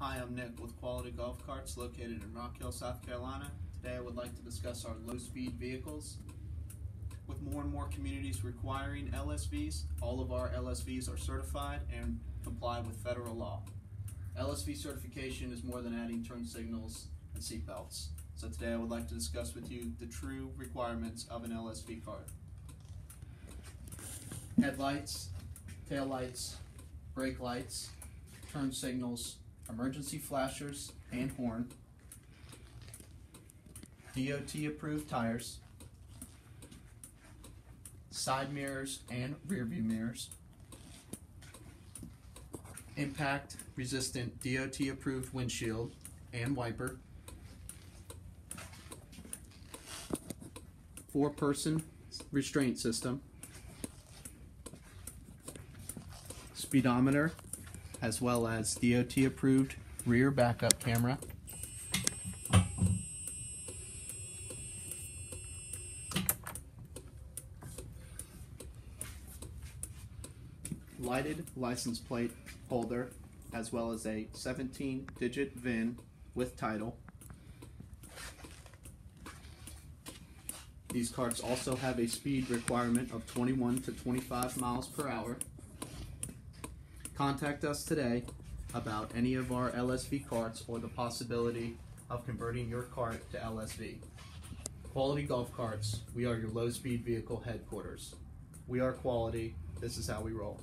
Hi, I'm Nick with Quality Golf Carts located in Rock Hill, South Carolina. Today I would like to discuss our low-speed vehicles. With more and more communities requiring LSVs, all of our LSVs are certified and comply with federal law. LSV certification is more than adding turn signals and seat belts. So today I would like to discuss with you the true requirements of an LSV cart. Headlights, tail lights, brake lights, turn signals, emergency flashers and horn, DOT approved tires, side mirrors and rear view mirrors, impact resistant DOT approved windshield and wiper, four person restraint system, speedometer, as well as DOT approved rear backup camera. Lighted license plate holder, as well as a 17 digit VIN with title. These carts also have a speed requirement of 21 to 25 miles per hour. Contact us today about any of our LSV carts or the possibility of converting your cart to LSV. Quality Golf Carts, we are your low speed vehicle headquarters. We are quality, this is how we roll.